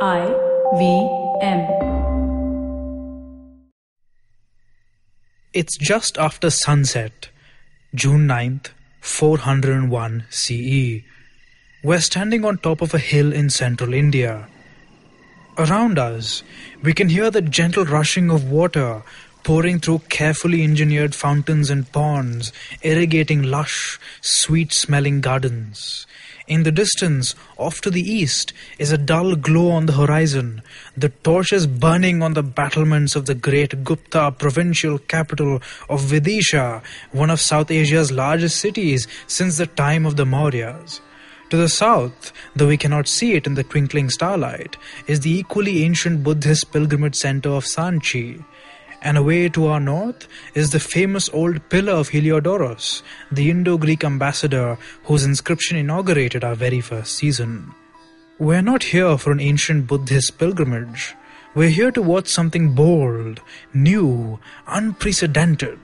I V M. It's just after sunset, June 9th, 401 CE. We're standing on top of a hill in central India. Around us, we can hear the gentle rushing of water pouring through carefully engineered fountains and ponds, irrigating lush, sweet smelling gardens. In the distance, off to the east, is a dull glow on the horizon, the torches burning on the battlements of the great Gupta provincial capital of Vidisha, one of South Asia's largest cities since the time of the Mauryas. To the south, though we cannot see it in the twinkling starlight, is the equally ancient Buddhist pilgrimage center of Sanchi. And away to our north is the famous old pillar of Heliodorus, the Indo Greek ambassador whose inscription inaugurated our very first season. We're not here for an ancient Buddhist pilgrimage. We're here to watch something bold, new, unprecedented.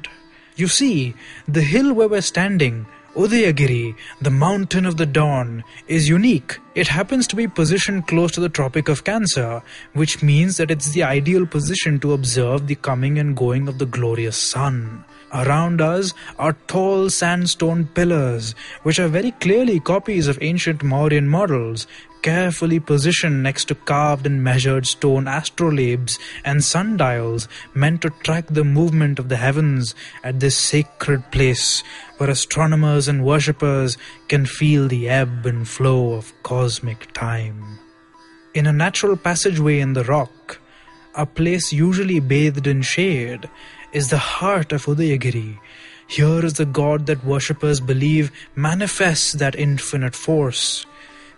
You see, the hill where we're standing Udayagiri, the mountain of the dawn, is unique. It happens to be positioned close to the Tropic of Cancer, which means that it's the ideal position to observe the coming and going of the glorious sun. Around us are tall sandstone pillars, which are very clearly copies of ancient Mauryan models, carefully positioned next to carved and measured stone astrolabes and sundials meant to track the movement of the heavens at this sacred place where astronomers and worshippers can feel the ebb and flow of cosmic time. In a natural passageway in the rock, a place usually bathed in shade, is the heart of Udayagiri. Here is the god that worshippers believe manifests that infinite force.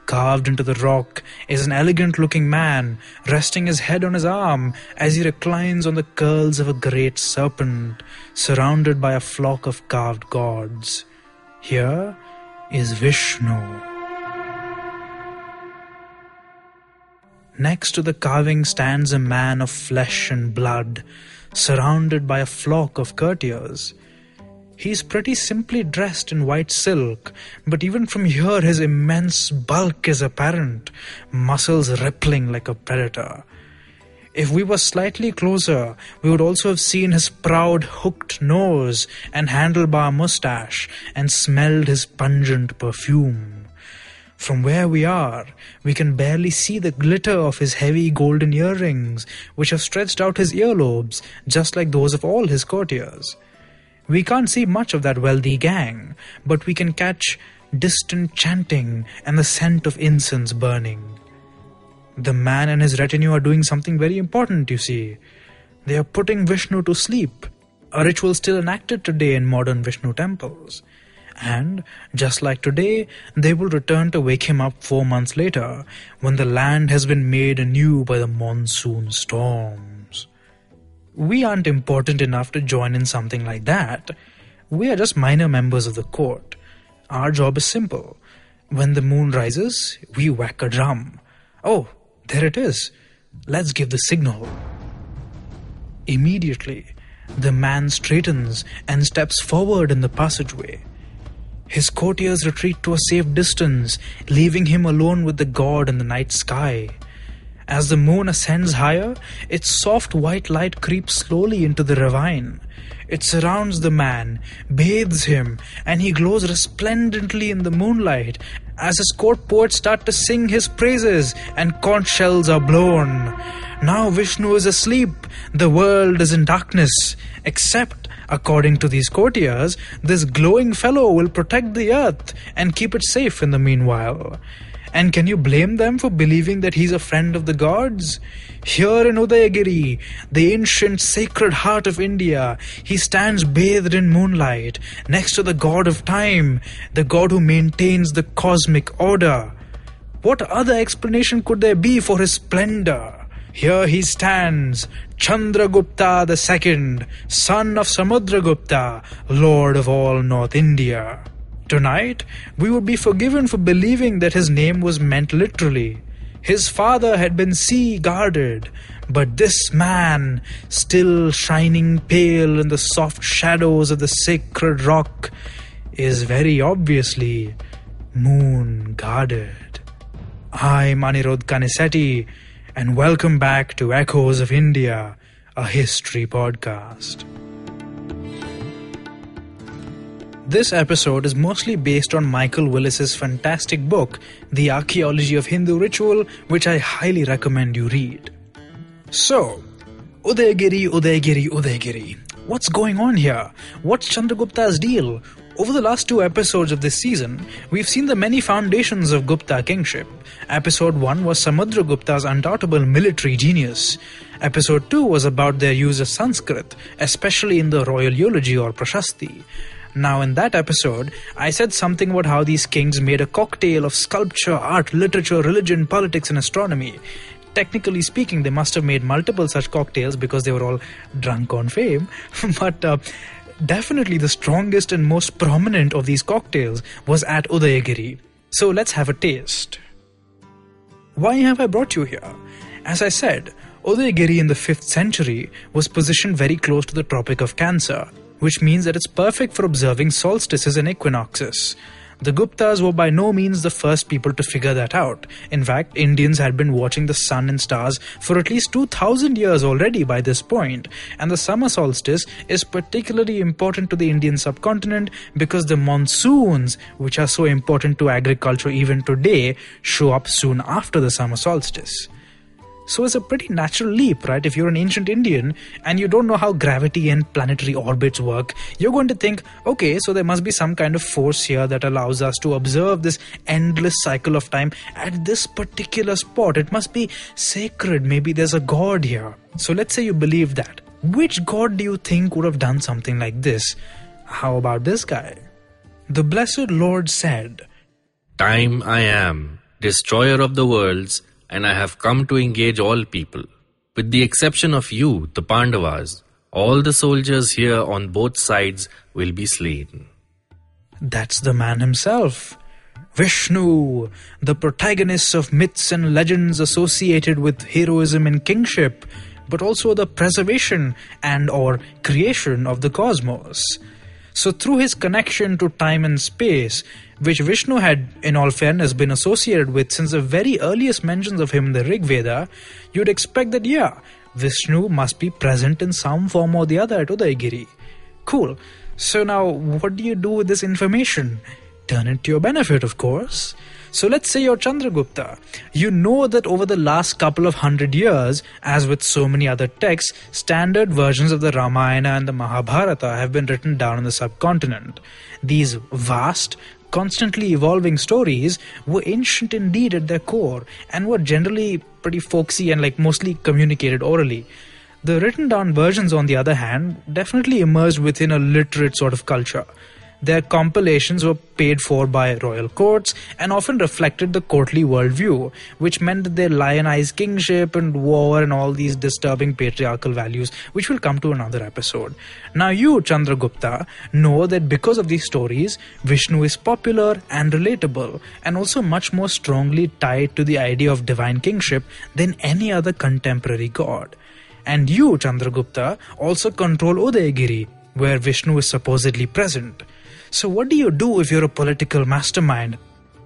Carved into the rock is an elegant looking man, resting his head on his arm as he reclines on the curls of a great serpent, surrounded by a flock of carved gods. Here is Vishnu. Next to the carving stands a man of flesh and blood, surrounded by a flock of courtiers. He is pretty simply dressed in white silk, but even from here his immense bulk is apparent, muscles rippling like a predator. If we were slightly closer, we would also have seen his proud hooked nose and handlebar mustache and smelled his pungent perfume. From where we are, we can barely see the glitter of his heavy golden earrings, which have stretched out his earlobes, just like those of all his courtiers. We can't see much of that wealthy gang, but we can catch distant chanting and the scent of incense burning. The man and his retinue are doing something very important, you see. They are putting Vishnu to sleep, a ritual still enacted today in modern Vishnu temples. And, just like today, they will return to wake him up four months later, when the land has been made anew by the monsoon storms. We aren't important enough to join in something like that. We are just minor members of the court. Our job is simple. When the moon rises, we whack a drum. Oh, there it is. Let's give the signal. Immediately, the man straightens and steps forward in the passageway. His courtiers retreat to a safe distance, leaving him alone with the god in the night sky. As the moon ascends higher, its soft white light creeps slowly into the ravine. It surrounds the man, bathes him, and he glows resplendently in the moonlight as his court poets start to sing his praises and conch shells are blown. Now Vishnu is asleep, the world is in darkness, except, according to these courtiers, this glowing fellow will protect the earth and keep it safe in the meanwhile. And can you blame them for believing that he's a friend of the gods? Here in Udayagiri, the ancient sacred heart of India, he stands bathed in moonlight next to the god of time, the god who maintains the cosmic order. What other explanation could there be for his splendor? Here he stands, Chandragupta II, son of Samudragupta, lord of all North India. Tonight, we would be forgiven for believing that his name was meant literally. His father had been sea guarded, but this man, still shining pale in the soft shadows of the sacred rock, is very obviously moon guarded. I'm Anirudh Kanisetti, and welcome back to Echoes of India, a history podcast. This episode is mostly based on Michael Willis's fantastic book, The Archaeology of Hindu Ritual, which I highly recommend you read. So, Udayagiri, Udayagiri, Udayagiri. What's going on here? What's Chandragupta's deal? Over the last two episodes of this season, we've seen the many foundations of Gupta kingship. Episode 1 was Samudragupta's undoubtable military genius. Episode 2 was about their use of Sanskrit, especially in the royal eulogy or prashasti. Now, in that episode, I said something about how these kings made a cocktail of sculpture, art, literature, religion, politics, and astronomy. Technically speaking, they must have made multiple such cocktails because they were all drunk on fame. but uh, definitely the strongest and most prominent of these cocktails was at Udayagiri. So let's have a taste. Why have I brought you here? As I said, Udayagiri in the 5th century was positioned very close to the Tropic of Cancer which means that it's perfect for observing solstices and equinoxes. The Guptas were by no means the first people to figure that out. In fact, Indians had been watching the sun and stars for at least 2000 years already by this point, and the summer solstice is particularly important to the Indian subcontinent because the monsoons, which are so important to agriculture even today, show up soon after the summer solstice. So it's a pretty natural leap, right? If you're an ancient Indian and you don't know how gravity and planetary orbits work, you're going to think, okay, so there must be some kind of force here that allows us to observe this endless cycle of time at this particular spot. It must be sacred. Maybe there's a god here. So let's say you believe that. Which god do you think would have done something like this? How about this guy? The blessed Lord said, Time I am, destroyer of the worlds and I have come to engage all people. With the exception of you, the Pandavas, all the soldiers here on both sides will be slain. That's the man himself. Vishnu, the protagonist of myths and legends associated with heroism and kingship, but also the preservation and or creation of the cosmos. So through his connection to time and space, which Vishnu had, in all fairness, been associated with since the very earliest mentions of him in the Rig Veda, you'd expect that, yeah, Vishnu must be present in some form or the other at Udayagiri. Cool. So now, what do you do with this information? Turn it to your benefit, of course. So let's say you're Chandragupta. You know that over the last couple of hundred years, as with so many other texts, standard versions of the Ramayana and the Mahabharata have been written down on the subcontinent. These vast, constantly evolving stories were ancient indeed at their core and were generally pretty folksy and like mostly communicated orally. The written down versions, on the other hand, definitely emerged within a literate sort of culture. Their compilations were paid for by royal courts and often reflected the courtly worldview, which meant that they lionized kingship and war and all these disturbing patriarchal values, which will come to another episode. Now, you, Chandragupta, know that because of these stories, Vishnu is popular and relatable, and also much more strongly tied to the idea of divine kingship than any other contemporary god. And you, Chandragupta, also control Udayagiri, where Vishnu is supposedly present. So, what do you do if you're a political mastermind?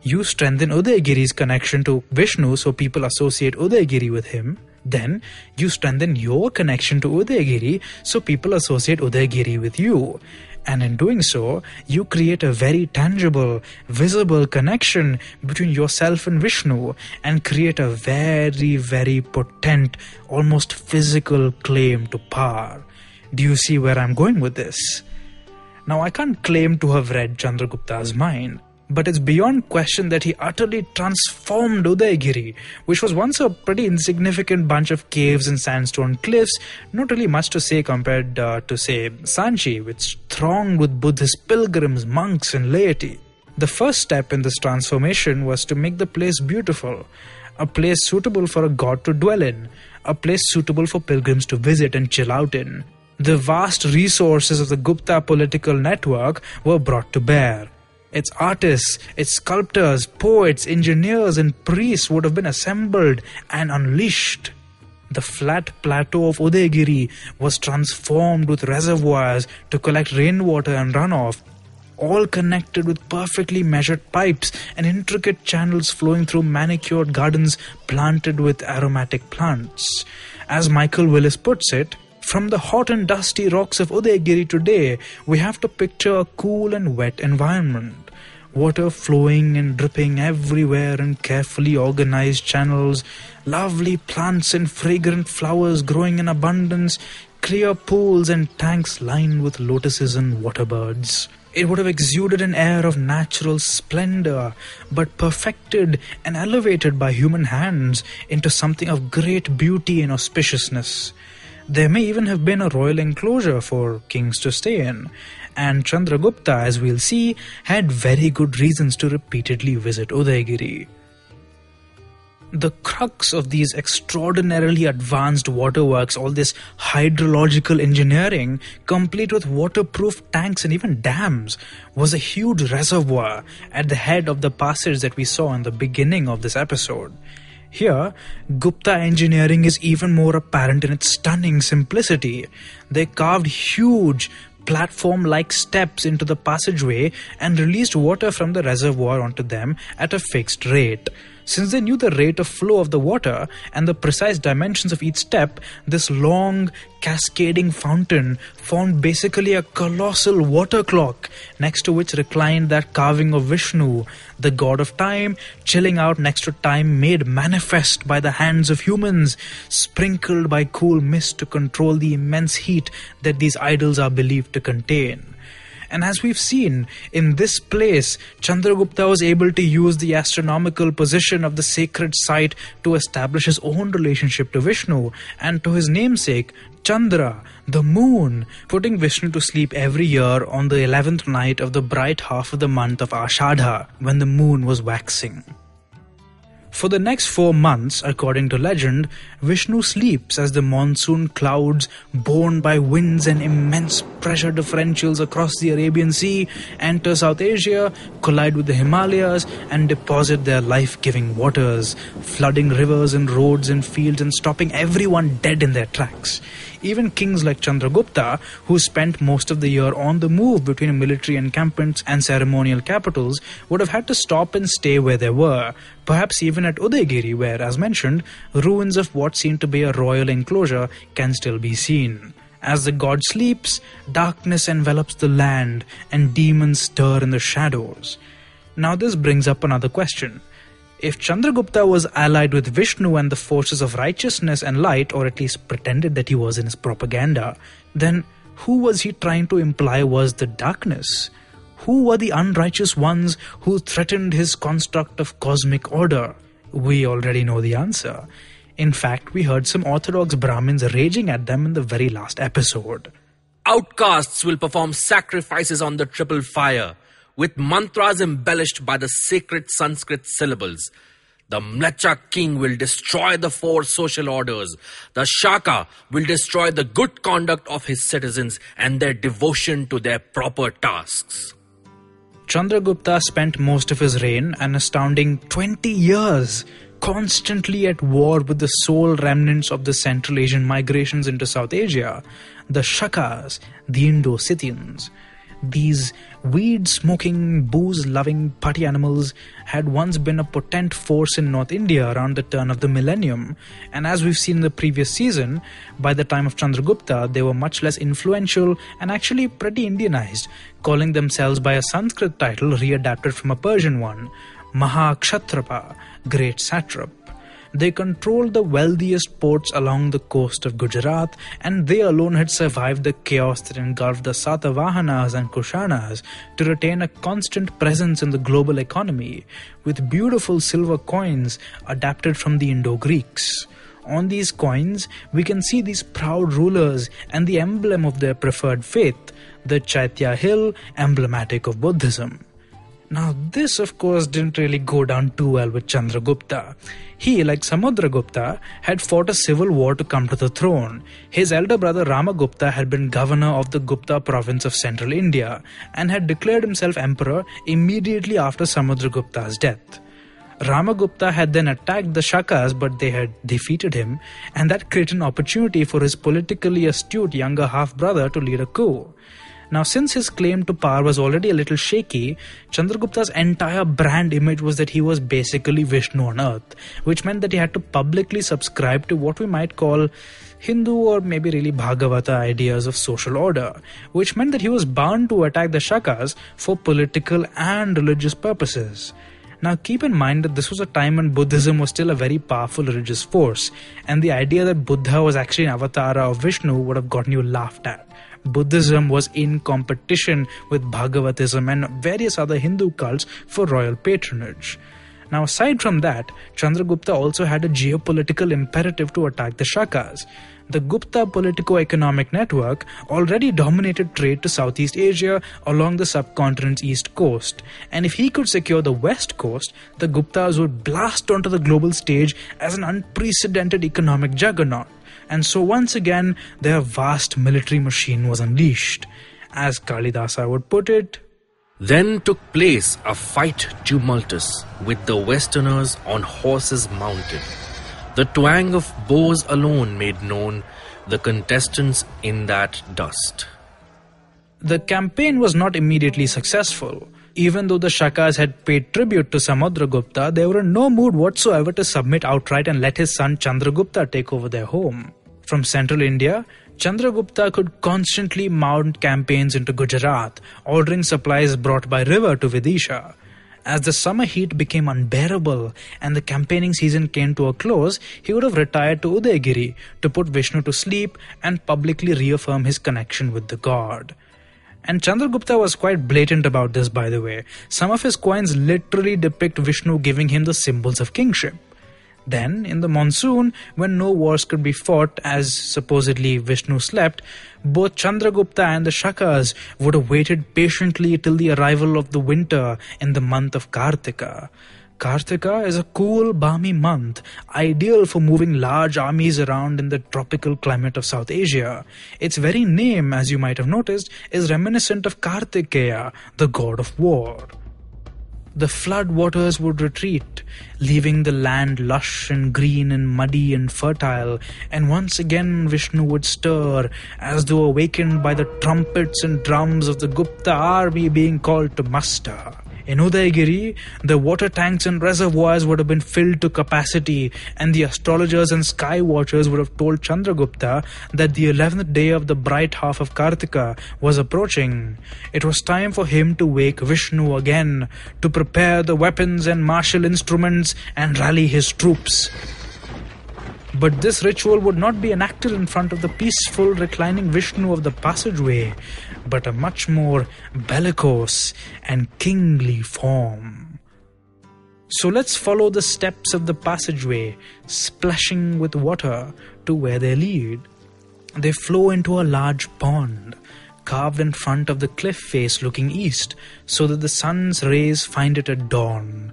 You strengthen Udayagiri's connection to Vishnu so people associate Udayagiri with him. Then you strengthen your connection to Udayagiri so people associate Udayagiri with you. And in doing so, you create a very tangible, visible connection between yourself and Vishnu and create a very, very potent, almost physical claim to power. Do you see where I'm going with this? Now, I can't claim to have read Chandragupta's mind, but it's beyond question that he utterly transformed Udayagiri, which was once a pretty insignificant bunch of caves and sandstone cliffs, not really much to say compared uh, to, say, Sanchi, which thronged with Buddhist pilgrims, monks, and laity. The first step in this transformation was to make the place beautiful, a place suitable for a god to dwell in, a place suitable for pilgrims to visit and chill out in the vast resources of the Gupta political network were brought to bear. Its artists, its sculptors, poets, engineers, and priests would have been assembled and unleashed. The flat plateau of Udayagiri was transformed with reservoirs to collect rainwater and runoff. all connected with perfectly measured pipes and intricate channels flowing through manicured gardens planted with aromatic plants. As Michael Willis puts it, from the hot and dusty rocks of Udaygiri today, we have to picture a cool and wet environment water flowing and dripping everywhere in carefully organized channels, lovely plants and fragrant flowers growing in abundance, clear pools and tanks lined with lotuses and waterbirds. It would have exuded an air of natural splendor, but perfected and elevated by human hands into something of great beauty and auspiciousness. There may even have been a royal enclosure for kings to stay in, and Chandragupta, as we'll see, had very good reasons to repeatedly visit Udaygiri. The crux of these extraordinarily advanced waterworks, all this hydrological engineering, complete with waterproof tanks and even dams, was a huge reservoir at the head of the passage that we saw in the beginning of this episode. Here, Gupta engineering is even more apparent in its stunning simplicity. They carved huge, platform like steps into the passageway and released water from the reservoir onto them at a fixed rate. Since they knew the rate of flow of the water and the precise dimensions of each step, this long, cascading fountain formed basically a colossal water clock, next to which reclined that carving of Vishnu, the god of time, chilling out next to time made manifest by the hands of humans, sprinkled by cool mist to control the immense heat that these idols are believed to contain. And as we've seen, in this place, Chandragupta was able to use the astronomical position of the sacred site to establish his own relationship to Vishnu and to his namesake, Chandra, the moon, putting Vishnu to sleep every year on the 11th night of the bright half of the month of Ashadha, when the moon was waxing. For the next four months, according to legend, Vishnu sleeps as the monsoon clouds, borne by winds and immense pressure differentials across the Arabian Sea, enter South Asia, collide with the Himalayas, and deposit their life giving waters, flooding rivers and roads and fields and stopping everyone dead in their tracks. Even kings like Chandragupta, who spent most of the year on the move between military encampments and ceremonial capitals, would have had to stop and stay where they were, perhaps even at Udaygiri, where, as mentioned, ruins of what seemed to be a royal enclosure can still be seen. As the god sleeps, darkness envelops the land and demons stir in the shadows. Now, this brings up another question. If Chandragupta was allied with Vishnu and the forces of righteousness and light, or at least pretended that he was in his propaganda, then who was he trying to imply was the darkness? Who were the unrighteous ones who threatened his construct of cosmic order? We already know the answer. In fact, we heard some Orthodox Brahmins raging at them in the very last episode. Outcasts will perform sacrifices on the triple fire with mantras embellished by the sacred Sanskrit syllables. The Mleccha king will destroy the four social orders. The Shaka will destroy the good conduct of his citizens and their devotion to their proper tasks. Chandragupta spent most of his reign, an astounding 20 years, constantly at war with the sole remnants of the Central Asian migrations into South Asia, the Shakas, the Indo Scythians. These weed smoking, booze loving party animals had once been a potent force in North India around the turn of the millennium, and as we've seen in the previous season, by the time of Chandragupta, they were much less influential and actually pretty Indianized, calling themselves by a Sanskrit title readapted from a Persian one Mahakshatrapa, Great Satrap. They controlled the wealthiest ports along the coast of Gujarat, and they alone had survived the chaos that engulfed the Satavahanas and Kushanas to retain a constant presence in the global economy, with beautiful silver coins adapted from the Indo Greeks. On these coins, we can see these proud rulers and the emblem of their preferred faith, the Chaitya hill, emblematic of Buddhism. Now, this of course didn't really go down too well with Chandragupta. He, like Samudragupta, had fought a civil war to come to the throne. His elder brother Ramagupta had been governor of the Gupta province of central India and had declared himself emperor immediately after Samudragupta's death. Ramagupta had then attacked the Shakas, but they had defeated him, and that created an opportunity for his politically astute younger half brother to lead a coup. Now, since his claim to power was already a little shaky, Chandragupta's entire brand image was that he was basically Vishnu on earth, which meant that he had to publicly subscribe to what we might call Hindu or maybe really Bhagavata ideas of social order, which meant that he was bound to attack the Shakas for political and religious purposes. Now, keep in mind that this was a time when Buddhism was still a very powerful religious force, and the idea that Buddha was actually an avatar of Vishnu would have gotten you laughed at. Buddhism was in competition with Bhagavatism and various other Hindu cults for royal patronage. Now, aside from that, Chandragupta also had a geopolitical imperative to attack the Shakas. The Gupta politico economic network already dominated trade to Southeast Asia along the subcontinent's east coast, and if he could secure the west coast, the Guptas would blast onto the global stage as an unprecedented economic juggernaut. And so, once again, their vast military machine was unleashed. As Kalidasa would put it, Then took place a fight tumultuous, with the westerners on horses mounted. The twang of bows alone made known the contestants in that dust. The campaign was not immediately successful. Even though the Shakas had paid tribute to Samudragupta, they were in no mood whatsoever to submit outright and let his son Chandragupta take over their home. From central India, Chandragupta could constantly mount campaigns into Gujarat, ordering supplies brought by river to Vidisha. As the summer heat became unbearable and the campaigning season came to a close, he would have retired to Udaygiri to put Vishnu to sleep and publicly reaffirm his connection with the god. And Chandragupta was quite blatant about this, by the way. Some of his coins literally depict Vishnu giving him the symbols of kingship. Then, in the monsoon, when no wars could be fought as supposedly Vishnu slept, both Chandragupta and the Shakas would have waited patiently till the arrival of the winter in the month of Kartika. Kartika is a cool, balmy month, ideal for moving large armies around in the tropical climate of South Asia. Its very name, as you might have noticed, is reminiscent of Kartikeya, the god of war. The flood waters would retreat, leaving the land lush and green and muddy and fertile, and once again Vishnu would stir, as though awakened by the trumpets and drums of the Gupta army being called to muster. In Udaygiri, the water tanks and reservoirs would have been filled to capacity, and the astrologers and sky watchers would have told Chandragupta that the 11th day of the bright half of Kartika was approaching. It was time for him to wake Vishnu again, to prepare the weapons and martial instruments and rally his troops. But this ritual would not be enacted in front of the peaceful, reclining Vishnu of the passageway, but a much more bellicose and kingly form. So let's follow the steps of the passageway, splashing with water to where they lead. They flow into a large pond, carved in front of the cliff face looking east, so that the sun's rays find it at dawn.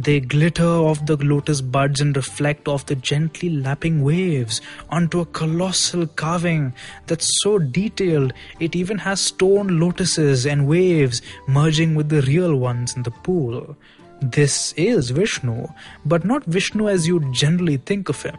They glitter off the lotus buds and reflect off the gently lapping waves onto a colossal carving that's so detailed it even has stone lotuses and waves merging with the real ones in the pool. This is Vishnu, but not Vishnu as you generally think of him.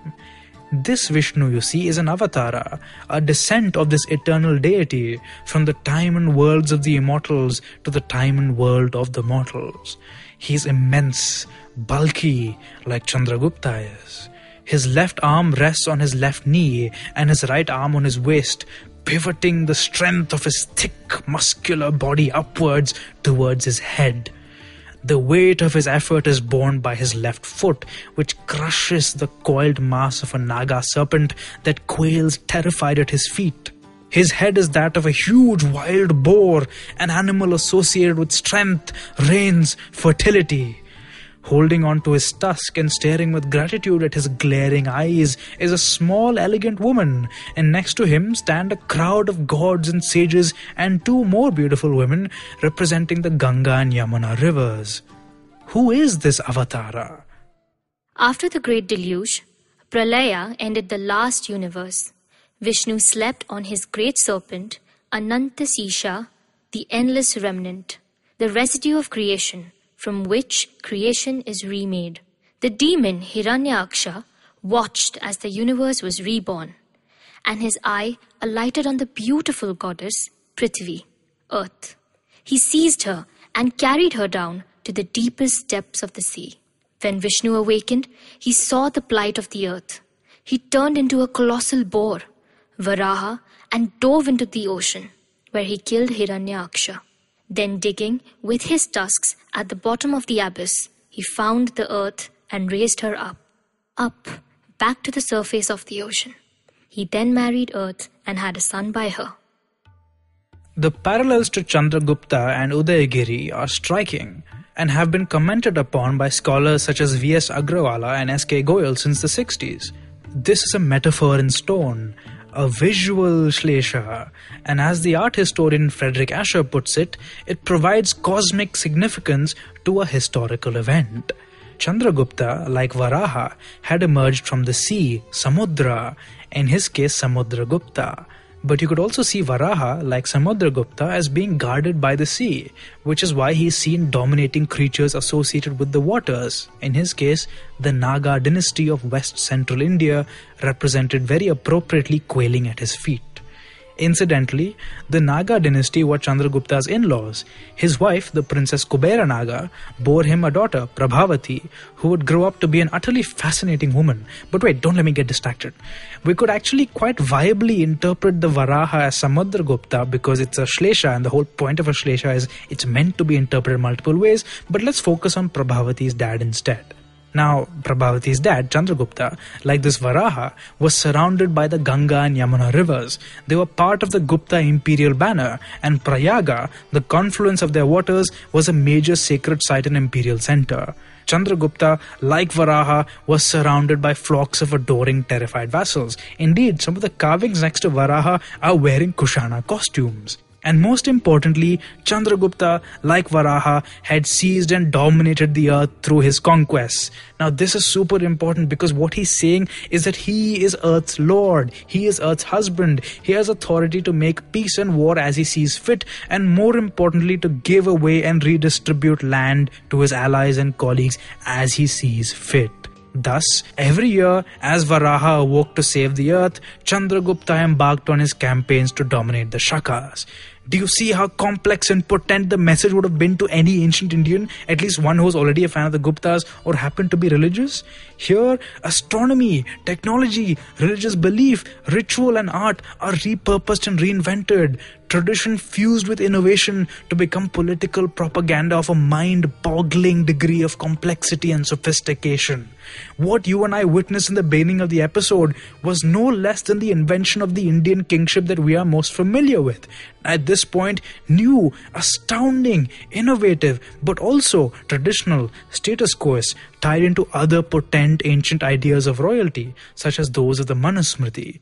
This Vishnu, you see, is an avatara, a descent of this eternal deity from the time and worlds of the immortals to the time and world of the mortals. He's immense, bulky, like Chandragupta is. His left arm rests on his left knee and his right arm on his waist, pivoting the strength of his thick, muscular body upwards towards his head. The weight of his effort is borne by his left foot, which crushes the coiled mass of a Naga serpent that quails terrified at his feet. His head is that of a huge wild boar, an animal associated with strength, rains, fertility. Holding on to his tusk and staring with gratitude at his glaring eyes is a small, elegant woman, and next to him stand a crowd of gods and sages and two more beautiful women representing the Ganga and Yamuna rivers. Who is this avatara? After the great deluge, Pralaya ended the last universe. Vishnu slept on his great serpent, Anantashesha, the endless remnant, the residue of creation, from which creation is remade. The demon Hiranyaksha watched as the universe was reborn, and his eye alighted on the beautiful goddess Prithvi. Earth. He seized her and carried her down to the deepest depths of the sea. When Vishnu awakened, he saw the plight of the earth. He turned into a colossal boar, Varaha, and dove into the ocean, where he killed Hiranyaksha. Then, digging with his tusks at the bottom of the abyss, he found the earth and raised her up, up, back to the surface of the ocean. He then married Earth and had a son by her. The parallels to Chandragupta and Udayagiri are striking and have been commented upon by scholars such as V.S. Agrawala and S.K. Goyal since the 60s. This is a metaphor in stone, a visual Shlesha, and as the art historian Frederick Asher puts it, it provides cosmic significance to a historical event. Chandragupta, like Varaha, had emerged from the sea, Samudra, in his case Samudragupta. But you could also see Varaha, like Samudragupta, as being guarded by the sea, which is why he is seen dominating creatures associated with the waters. In his case, the Naga dynasty of west central India represented very appropriately quailing at his feet. Incidentally, the Naga dynasty were Chandragupta's in laws. His wife, the Princess Kubera Naga, bore him a daughter, Prabhavati, who would grow up to be an utterly fascinating woman. But wait, don't let me get distracted. We could actually quite viably interpret the Varaha as Samudragupta because it's a Shlesha, and the whole point of a Shlesha is it's meant to be interpreted multiple ways. But let's focus on Prabhavati's dad instead. Now, Prabhavati's dad, Chandragupta, like this Varaha, was surrounded by the Ganga and Yamuna rivers. They were part of the Gupta imperial banner, and Prayaga, the confluence of their waters, was a major sacred site and imperial center. Chandragupta, like Varaha, was surrounded by flocks of adoring, terrified vassals. Indeed, some of the carvings next to Varaha are wearing Kushana costumes. And most importantly, Chandragupta, like Varaha, had seized and dominated the earth through his conquests. Now, this is super important because what he's saying is that he is Earth's Lord, he is Earth's husband, he has authority to make peace and war as he sees fit, and more importantly, to give away and redistribute land to his allies and colleagues as he sees fit. Thus, every year, as Varaha awoke to save the earth, Chandragupta embarked on his campaigns to dominate the Shakas. Do you see how complex and potent the message would have been to any ancient Indian, at least one who was already a fan of the Guptas or happened to be religious? Here, astronomy, technology, religious belief, ritual, and art are repurposed and reinvented. Tradition fused with innovation to become political propaganda of a mind boggling degree of complexity and sophistication. What you and I witnessed in the beginning of the episode was no less than the invention of the Indian kingship that we are most familiar with. At this point, new, astounding, innovative, but also traditional, status quo tied into other potent ancient ideas of royalty, such as those of the Manusmriti.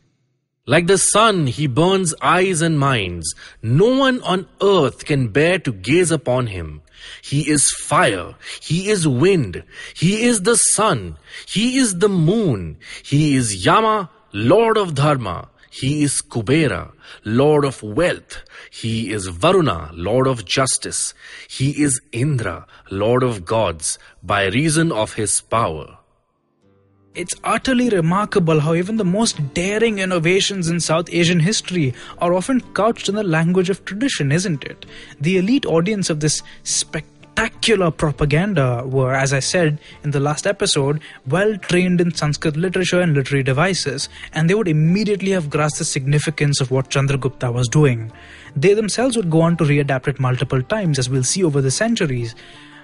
Like the sun, he burns eyes and minds. No one on earth can bear to gaze upon him. He is fire. He is wind. He is the sun. He is the moon. He is Yama, Lord of Dharma. He is Kubera, Lord of Wealth. He is Varuna, Lord of Justice. He is Indra, Lord of Gods, by reason of his power. It's utterly remarkable how even the most daring innovations in South Asian history are often couched in the language of tradition, isn't it? The elite audience of this spectacular propaganda were, as I said in the last episode, well trained in Sanskrit literature and literary devices, and they would immediately have grasped the significance of what Chandragupta was doing. They themselves would go on to readapt it multiple times, as we'll see over the centuries.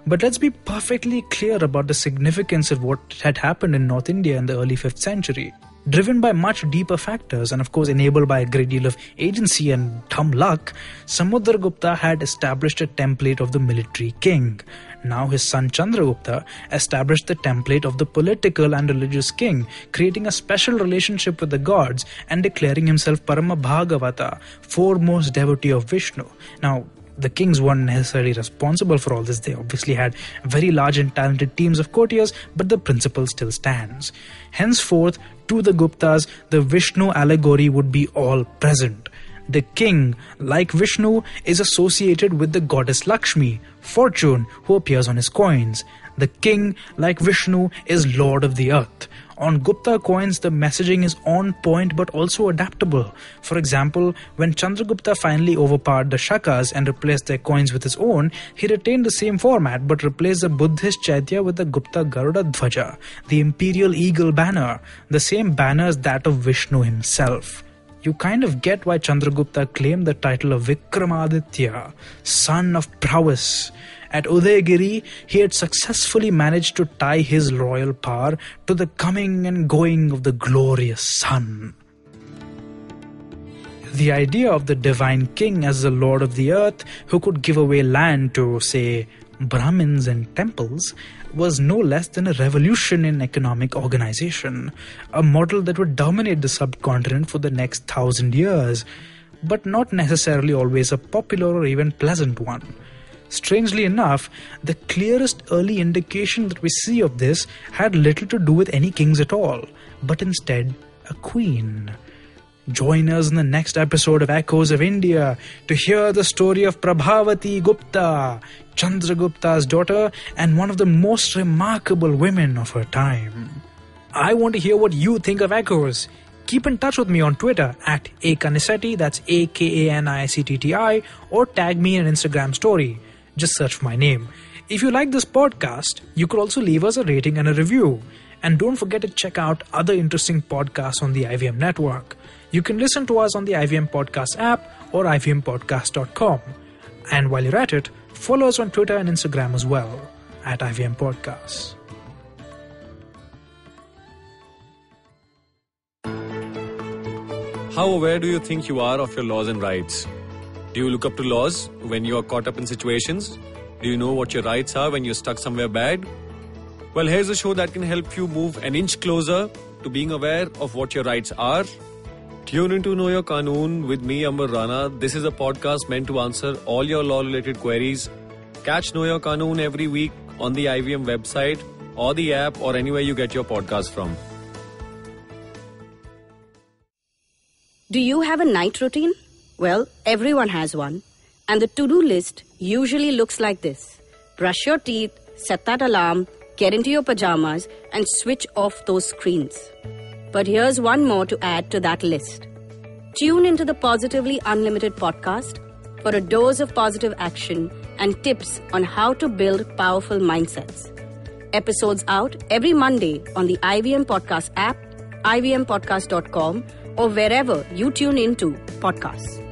But let's be perfectly clear about the significance of what had happened in North India in the early 5th century. Driven by much deeper factors and, of course, enabled by a great deal of agency and dumb luck, Samudragupta had established a template of the military king. Now, his son Chandragupta established the template of the political and religious king, creating a special relationship with the gods and declaring himself Parama Bhagavata, foremost devotee of Vishnu. Now, the kings weren't necessarily responsible for all this. They obviously had very large and talented teams of courtiers, but the principle still stands. Henceforth, to the Guptas, the Vishnu allegory would be all present. The king, like Vishnu, is associated with the goddess Lakshmi, fortune, who appears on his coins. The king, like Vishnu, is lord of the earth. On Gupta coins, the messaging is on point but also adaptable. For example, when Chandragupta finally overpowered the Shakas and replaced their coins with his own, he retained the same format but replaced the Buddhist Chaitya with the Gupta Garuda Dhwaja, the imperial eagle banner, the same banner as that of Vishnu himself you kind of get why Chandragupta claimed the title of Vikramaditya, sun of prowess. At Udayagiri, he had successfully managed to tie his royal power to the coming and going of the glorious sun. The idea of the divine king as the lord of the earth who could give away land to, say, Brahmins and temples was no less than a revolution in economic organization, a model that would dominate the subcontinent for the next thousand years, but not necessarily always a popular or even pleasant one. Strangely enough, the clearest early indication that we see of this had little to do with any kings at all, but instead a queen. Join us in the next episode of Echoes of India to hear the story of Prabhavati Gupta, Chandragupta's daughter and one of the most remarkable women of her time. I want to hear what you think of Echoes. Keep in touch with me on Twitter at Akanisetti, that's A K A N I C T T I, or tag me in an Instagram story. Just search for my name. If you like this podcast, you could also leave us a rating and a review. And don't forget to check out other interesting podcasts on the IVM network. You can listen to us on the IVM Podcast app or ivmpodcast.com. And while you're at it, follow us on Twitter and Instagram as well at IVM Podcasts. How aware do you think you are of your laws and rights? Do you look up to laws when you are caught up in situations? Do you know what your rights are when you're stuck somewhere bad? Well, here's a show that can help you move an inch closer to being aware of what your rights are. Tune into Know Your Kanoon with me, Amber Rana. This is a podcast meant to answer all your law related queries. Catch Know Your Kanoon every week on the IVM website or the app or anywhere you get your podcast from. Do you have a night routine? Well, everyone has one. And the to do list usually looks like this brush your teeth, set that alarm, get into your pajamas, and switch off those screens. But here's one more to add to that list. Tune into the Positively Unlimited podcast for a dose of positive action and tips on how to build powerful mindsets. Episodes out every Monday on the IVM Podcast app, ivmpodcast.com, or wherever you tune into podcasts.